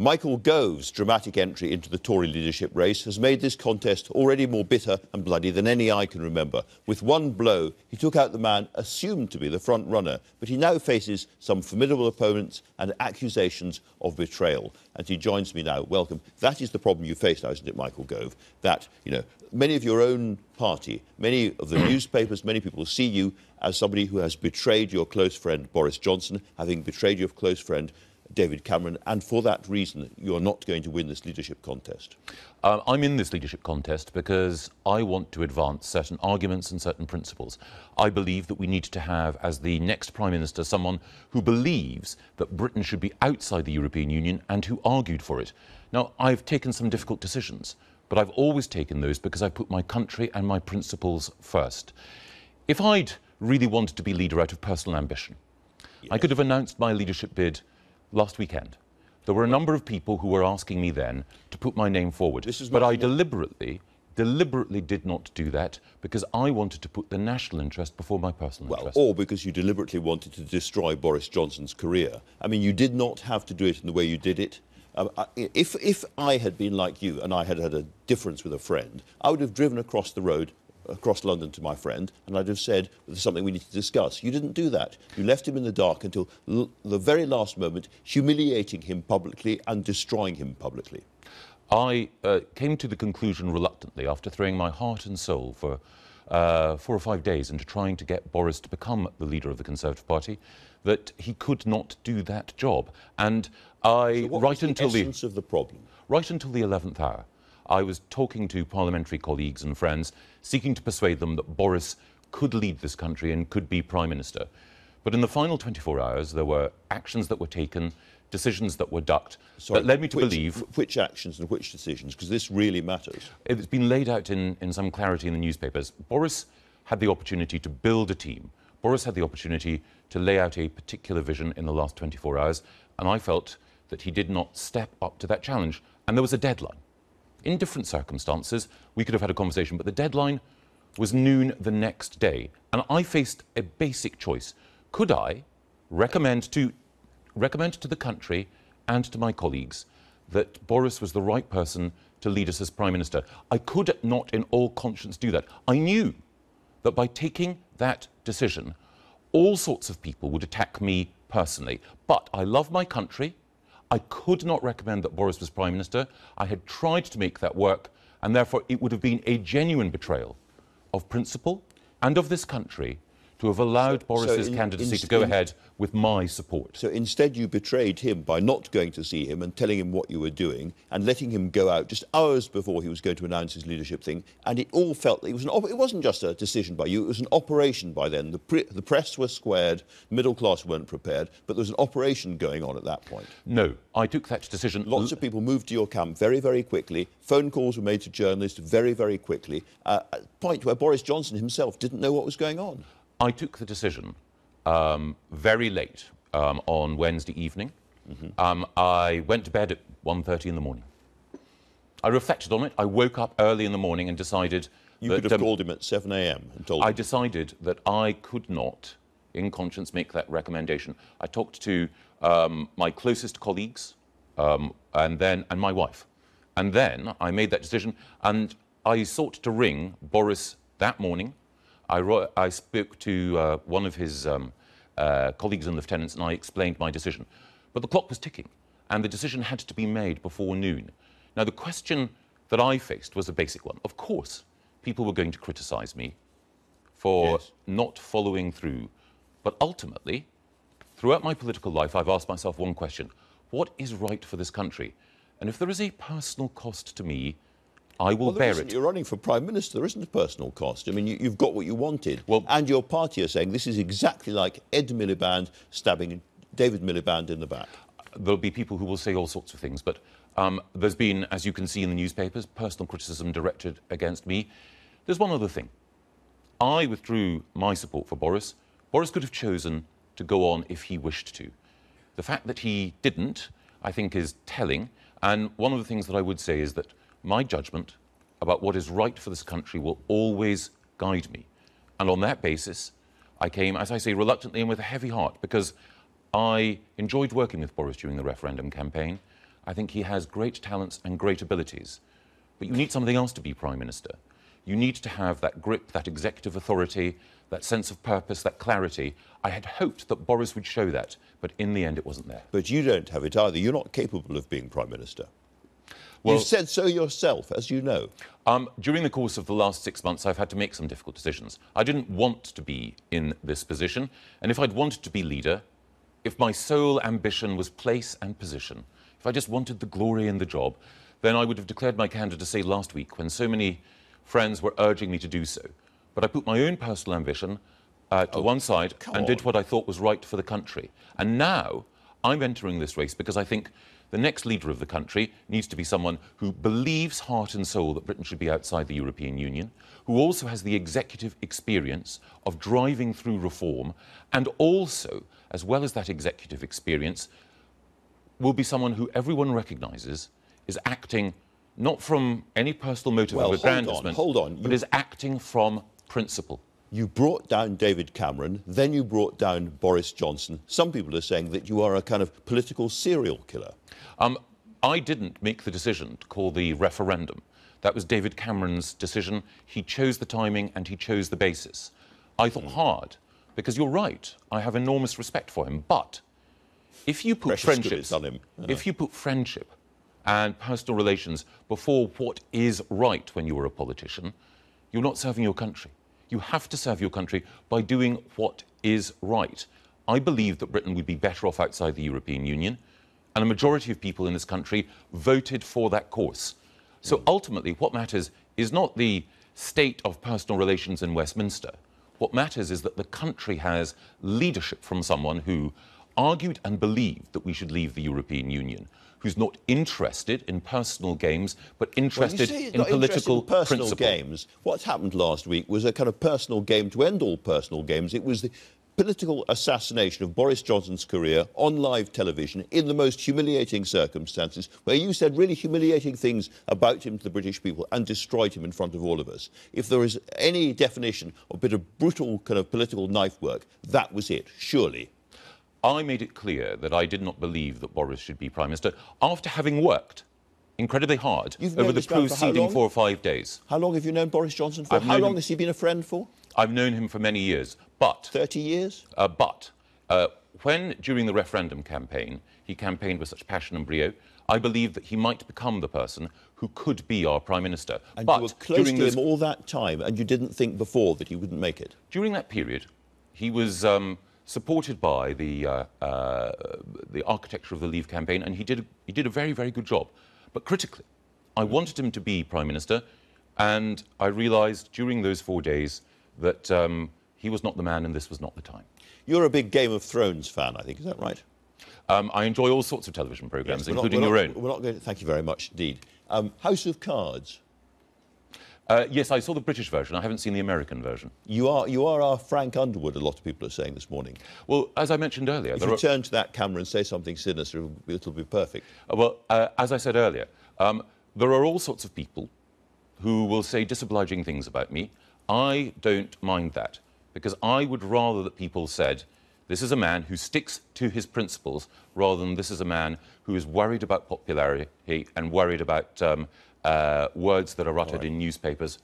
Michael Gove's dramatic entry into the Tory leadership race has made this contest already more bitter and bloody than any I can remember. With one blow, he took out the man assumed to be the front runner, but he now faces some formidable opponents and accusations of betrayal. And he joins me now. Welcome. That is the problem you face now, isn't it, Michael Gove? That, you know, many of your own party, many of the newspapers, many people see you as somebody who has betrayed your close friend Boris Johnson, having betrayed your close friend David Cameron, and for that reason, you're not going to win this leadership contest? Uh, I'm in this leadership contest because I want to advance certain arguments and certain principles. I believe that we need to have, as the next Prime Minister, someone who believes that Britain should be outside the European Union and who argued for it. Now, I've taken some difficult decisions, but I've always taken those because I put my country and my principles first. If I'd really wanted to be leader out of personal ambition, yes. I could have announced my leadership bid last weekend. There were a number of people who were asking me then to put my name forward. but I deliberately, deliberately did not do that because I wanted to put the national interest before my personal well, interest. Or because you deliberately wanted to destroy Boris Johnson's career. I mean, you did not have to do it in the way you did it. Um, I, if, if I had been like you and I had had a difference with a friend, I would have driven across the road across London to my friend, and I'd have said, there's something we need to discuss. You didn't do that. You left him in the dark until the very last moment, humiliating him publicly and destroying him publicly. I uh, came to the conclusion reluctantly after throwing my heart and soul for uh, four or five days into trying to get Boris to become the leader of the Conservative Party that he could not do that job. And I, so right until the essence the, of the problem, right until the eleventh hour, I was talking to parliamentary colleagues and friends, seeking to persuade them that Boris could lead this country and could be Prime Minister. But in the final 24 hours, there were actions that were taken, decisions that were ducked, Sorry, that led me to which, believe... Which actions and which decisions? Because this really matters. It's been laid out in, in some clarity in the newspapers. Boris had the opportunity to build a team. Boris had the opportunity to lay out a particular vision in the last 24 hours, and I felt that he did not step up to that challenge. And there was a deadline. In different circumstances, we could have had a conversation, but the deadline was noon the next day. And I faced a basic choice. Could I recommend to, recommend to the country and to my colleagues that Boris was the right person to lead us as Prime Minister? I could not, in all conscience, do that. I knew that by taking that decision, all sorts of people would attack me personally. But I love my country. I could not recommend that Boris was Prime Minister. I had tried to make that work, and therefore it would have been a genuine betrayal of principle and of this country to have allowed so, Boris's so in, candidacy in, to go in, ahead with my support. So instead, you betrayed him by not going to see him and telling him what you were doing and letting him go out just hours before he was going to announce his leadership thing. And it all felt it was an it wasn't just a decision by you; it was an operation by then. The, the press were squared, middle class weren't prepared, but there was an operation going on at that point. No, I took that decision. Lots of people moved to your camp very, very quickly. Phone calls were made to journalists very, very quickly. Uh, at a point where Boris Johnson himself didn't know what was going on. I took the decision um, very late um, on Wednesday evening. Mm -hmm. um, I went to bed at 1.30 in the morning. I reflected on it. I woke up early in the morning and decided You that, could have um, called him at 7 a.m. and told I him. decided that I could not, in conscience, make that recommendation. I talked to um, my closest colleagues um, and then and my wife. And then I made that decision and I sought to ring Boris that morning I, wrote, I spoke to uh, one of his um, uh, colleagues and lieutenants and I explained my decision. But the clock was ticking and the decision had to be made before noon. Now, the question that I faced was a basic one. Of course, people were going to criticise me for yes. not following through. But ultimately, throughout my political life, I've asked myself one question. What is right for this country? And if there is a personal cost to me I will well, bear it. You're running for Prime Minister. There isn't a personal cost. I mean, you, have got what you wanted. Well, and your party are saying this is exactly like Ed Miliband stabbing David Miliband in the back. There'll be people who will say all sorts of things, but um, there's been, as you can see in the newspapers, personal criticism directed against me. There's one other thing. I withdrew my support for Boris. Boris could have chosen to go on if he wished to. The fact that he didn't, I think, is telling. And one of the things that I would say is that my judgment about what is right for this country will always guide me. And on that basis, I came, as I say, reluctantly and with a heavy heart, because I enjoyed working with Boris during the referendum campaign. I think he has great talents and great abilities. But you need something else to be Prime Minister. You need to have that grip, that executive authority, that sense of purpose, that clarity. I had hoped that Boris would show that, but in the end it wasn't there. But you don't have it either. You're not capable of being Prime Minister. Well, You've said so yourself, as you know. Um, during the course of the last six months, I've had to make some difficult decisions. I didn't want to be in this position, and if I'd wanted to be leader, if my sole ambition was place and position, if I just wanted the glory in the job, then I would have declared my candidacy last week when so many friends were urging me to do so. But I put my own personal ambition uh, to oh, one side and on. did what I thought was right for the country. And now I'm entering this race because I think the next leader of the country needs to be someone who believes heart and soul that Britain should be outside the European Union, who also has the executive experience of driving through reform, and also, as well as that executive experience, will be someone who everyone recognises is acting not from any personal motive well, of aggrandizement, hold on, hold on. but is acting from principle. You brought down David Cameron, then you brought down Boris Johnson. Some people are saying that you are a kind of political serial killer. Um, I didn't make the decision to call the referendum. That was David Cameron's decision. He chose the timing and he chose the basis. I thought mm. hard, because you're right. I have enormous respect for him. But if you put him, if you put friendship and personal relations before what is right when you are a politician, you're not serving your country. You have to serve your country by doing what is right. I believe that Britain would be better off outside the European Union, and a majority of people in this country voted for that course. So hmm. ultimately, what matters is not the state of personal relations in Westminster. What matters is that the country has leadership from someone who argued and believed that we should leave the European Union, who's not interested in personal games, but interested well, in political in personal principle. games. What's happened last week was a kind of personal game to end all personal games. It was the political assassination of Boris Johnson's career on live television in the most humiliating circumstances, where you said really humiliating things about him to the British people and destroyed him in front of all of us. If there is any definition of a bit of brutal kind of political knife work, that was it, surely. I made it clear that I did not believe that Boris should be Prime Minister after having worked incredibly hard You've over the preceding four or five days. How long have you known Boris Johnson for? I've how long him, has he been a friend for? I've known him for many years, but... 30 years? Uh, but uh, when, during the referendum campaign, he campaigned with such passion and brio, I believed that he might become the person who could be our Prime Minister. And but you were close to him all that time, and you didn't think before that he wouldn't make it? During that period, he was... Um, supported by the, uh, uh, the architecture of the Leave campaign, and he did, he did a very, very good job. But critically, I wanted him to be Prime Minister, and I realised during those four days that um, he was not the man and this was not the time. You're a big Game of Thrones fan, I think, is that right? Um, I enjoy all sorts of television programmes, yes, including not, your not, own. We're not going to, thank you very much indeed. Um, House of Cards. Uh, yes, I saw the British version. I haven't seen the American version. You are, you are our Frank Underwood, a lot of people are saying this morning. Well, as I mentioned earlier... If you are... turn to that camera and say something sinister, it'll be, it'll be perfect. Uh, well, uh, as I said earlier, um, there are all sorts of people who will say disobliging things about me. I don't mind that, because I would rather that people said, this is a man who sticks to his principles rather than this is a man who is worried about popularity and worried about um, uh, words that are uttered right. in newspapers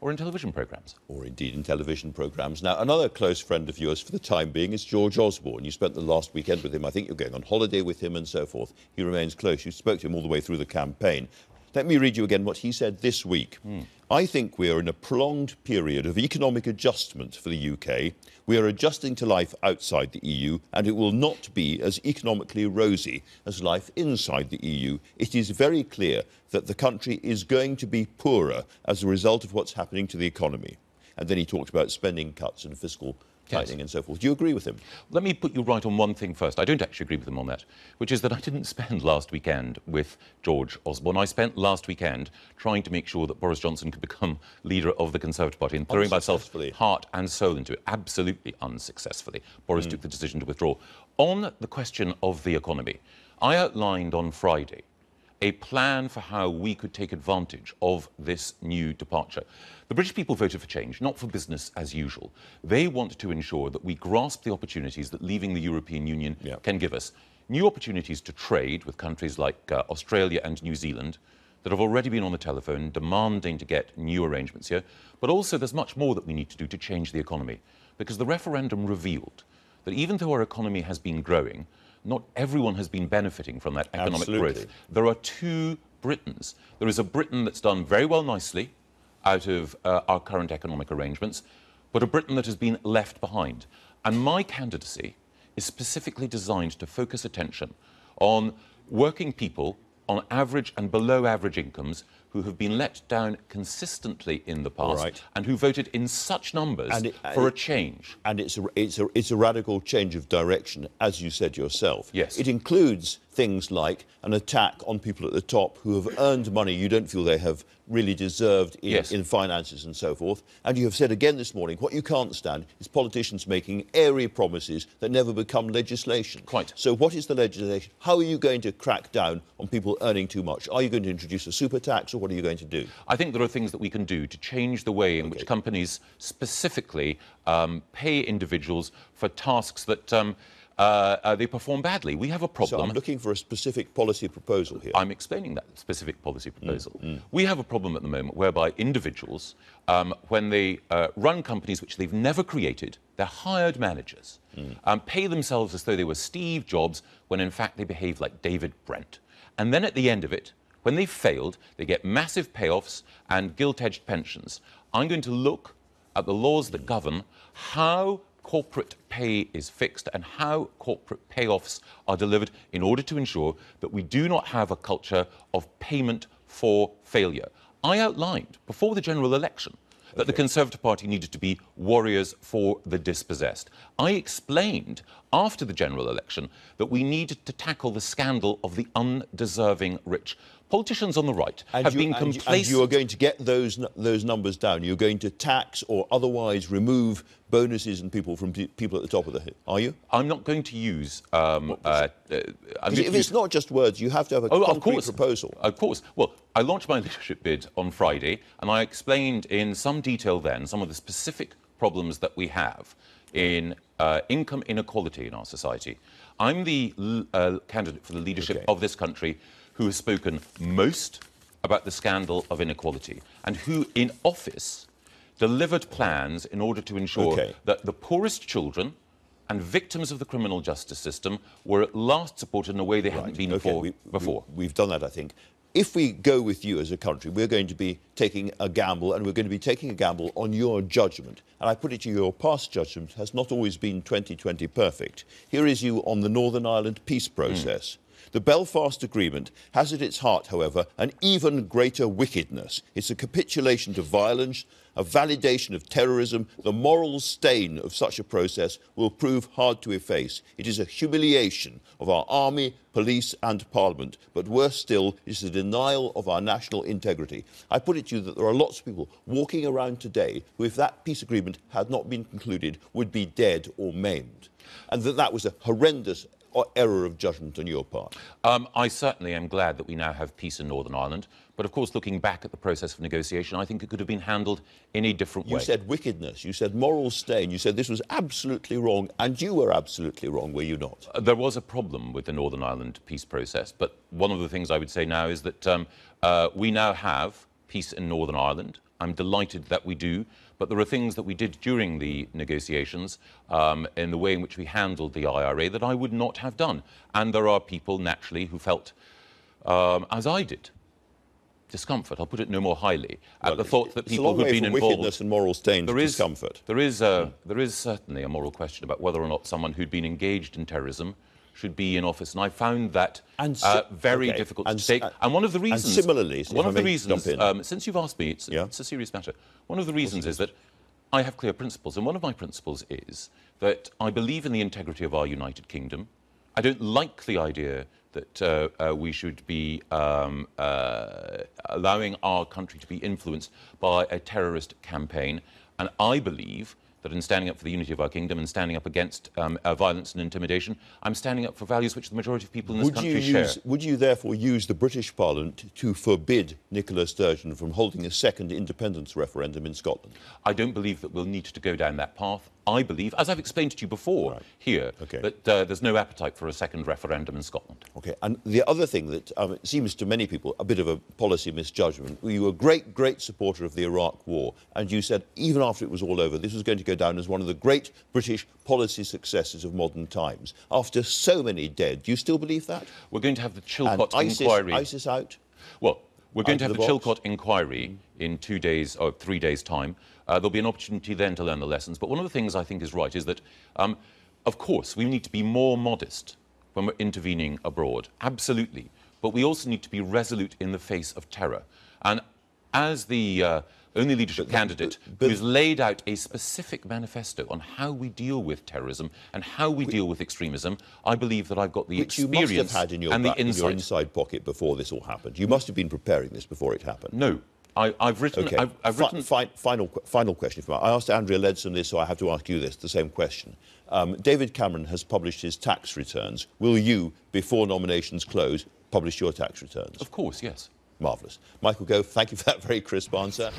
or in television programmes. Or indeed in television programmes. Now, another close friend of yours for the time being is George Osborne. You spent the last weekend with him. I think you're going on holiday with him and so forth. He remains close. You spoke to him all the way through the campaign. Let me read you again what he said this week. Mm. I think we are in a prolonged period of economic adjustment for the UK. We are adjusting to life outside the EU, and it will not be as economically rosy as life inside the EU. It is very clear that the country is going to be poorer as a result of what's happening to the economy. And then he talked about spending cuts and fiscal tightening yes. and so forth. Do you agree with him? Let me put you right on one thing first. I don't actually agree with him on that, which is that I didn't spend last weekend with George Osborne. I spent last weekend trying to make sure that Boris Johnson could become leader of the Conservative Party and throwing myself heart and soul into it. Absolutely unsuccessfully. Boris mm. took the decision to withdraw. On the question of the economy, I outlined on Friday a plan for how we could take advantage of this new departure. The British people voted for change, not for business as usual. They want to ensure that we grasp the opportunities that leaving the European Union yeah. can give us. new opportunities to trade with countries like uh, Australia and New Zealand that have already been on the telephone demanding to get new arrangements here. But also, there's much more that we need to do to change the economy. Because the referendum revealed that even though our economy has been growing, not everyone has been benefiting from that economic Absolutely. growth. There are two Britons. There is a Britain that's done very well nicely out of uh, our current economic arrangements, but a Britain that has been left behind. And my candidacy is specifically designed to focus attention on working people on average and below average incomes who have been let down consistently in the past right. and who voted in such numbers And it- for uh, a change. And it's a, it's, a, it's a radical change of direction, as you said yourself. Yes. It includes things like an attack on people at the top who have earned money you don't feel they have really deserved in, Yes. in finances and so forth. And you have said again this morning what you can't stand is politicians making airy promises that never become legislation. Quite. So, what is the legislation? How are you going to crack down on people earning too much? Are you going to introduce a super tax or what are you going to do? I think there are things that we can do to change the way in which companies specifically um, pay individuals for tasks that um, uh, uh, they perform badly. We have a So, problem. I'm looking for a specific policy proposal here. I'm explaining that specific policy proposal. We have a problem at the moment whereby individuals, um, when they uh, run companies which they've never created, they're hired managers, um, pay themselves as though they were Steve Jobs when in fact they behave like David Brent. And then at the end of it, when they've failed, they get massive payoffs and gilt edged pensions. I'm going to look at the laws that govern how corporate pay is fixed and how corporate payoffs are delivered in order to ensure that we do not have a culture of payment for failure. I outlined before the general election that the Conservative Party needed to be warriors for the dispossessed. I explained after the general election that we need to tackle the scandal of the undeserving rich. Politicians on the right have you, been and you- complacent. and you are going to get those those numbers down. You're going to tax or otherwise remove bonuses and people from people at the top of the hill. Are you? I'm not going to use. Um, uh, uh, I'm Because going if to it's not just words, you have to have a Oh, of concrete course. proposal. Of course. Well, I launched my leadership bid on Friday, and I explained in some detail then some of the specific problems that we have in uh, income inequality in our society. I'm the uh, candidate for the leadership Okay. of this country who has spoken most about the scandal of inequality and who, in office, delivered plans in order to ensure Okay. that the poorest children and victims of the criminal justice system were at last supported in a way they hadn't been Okay, for, we- before. We, have done that, I think. If we go with you as a country, we're going to be taking a gamble, and we're going to be taking a gamble on your judgment. And I put it to you, your past judgment has not always been 2020 perfect. Here is you on the Northern Ireland peace hmm. process. The Belfast Agreement has at its heart, however, an even greater wickedness. It's a capitulation to violence, a validation of terrorism. The moral stain of such a process will prove hard to efface. It is a humiliation of our army, police, and parliament. But worse still, it is a denial of our national integrity. I put it to you that there are lots of people walking around today who, if that peace agreement had not been concluded, would be dead or maimed. And that that was a horrendous uh, error of judgment on your part. Um, I certainly am glad that we now have peace in Northern Ireland. But of course, looking back at the process of negotiation, I think it could have been handled in a different You way. You said wickedness, you said moral stain, you said this was absolutely wrong, and you were absolutely wrong, were you not? Uh, There was a problem with the Northern Ireland peace process, but one of the things I would say now is that um, uh, we now have peace in Northern Ireland. I'm delighted that we do, but there are things that we did during the negotiations um, in the way in which we handled the IRA that I would not have done. And there are people, naturally, who felt, um, as I did, discomfort, I'll put it no more highly, at the thought that people who've been involved wickedness and moral stain there is discomfort. There is, uh, there is certainly a moral question about whether or not someone who'd been engaged in terrorism should be in office, and I found that And si- uh, very okay. difficult And to take. uh, And one of the reasons, similarly, one of the reasons, um, since you've asked me, it's, Yeah. it's a serious matter. One of the reasons is that I have clear principles, and one of my principles is that I believe in the integrity of our United Kingdom. I don't like the idea that uh, uh, we should be um, uh, allowing our country to be influenced by a terrorist campaign. And I believe that in standing up for the unity of our kingdom and standing up against um, uh, violence and intimidation, I'm standing up for values which the majority of people in this Would you, country share. use, would you therefore use the British Parliament to forbid Nicola Sturgeon from holding a second independence referendum in Scotland? I don't believe that we'll need to go down that path. I believe, as I've explained to you before Right. here, Okay. that uh, there's no appetite for a second referendum in Scotland. Okay, and the other thing that um, seems to many people a bit of a policy misjudgment. You were a great, great supporter of the Iraq War, and you said even after it was all over, this was going to go down as one of the great British policy successes of modern times. After so many dead, do you still believe that? We're going to have the Chilcot ISIS, inquiry. ISIS out. Well, we're going to have the, the. Chilcot inquiry in two days or three days' time. Uh, there'll be an opportunity then to learn the lessons. But one of the things I think is right is that, um, of course, we need to be more modest when we're intervening abroad. Absolutely. But we also need to be resolute in the face of terror. And as the uh, only leadership candidate but- who's laid out a specific manifesto on how we deal with terrorism and how we deal with extremism, I believe that I've got the Which you must experience have had in your, and the back, in your inside pocket before this all happened. You must have been preparing this before it happened. No, I, I've written. Okay. I've, I've written. fi- final, qu- final question I asked Andrea Leadsom this, so I have to ask you this, the same question. Um, David Cameron has published his tax returns. Will you, before nominations close, publish your tax returns? Of course, yes. Marvellous. Michael Gove, thank you for that very crisp answer.